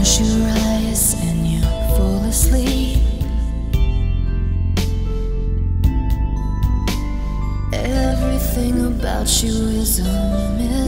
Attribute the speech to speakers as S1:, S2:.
S1: close your eyes and you fall asleep. Everything about you is a mystery.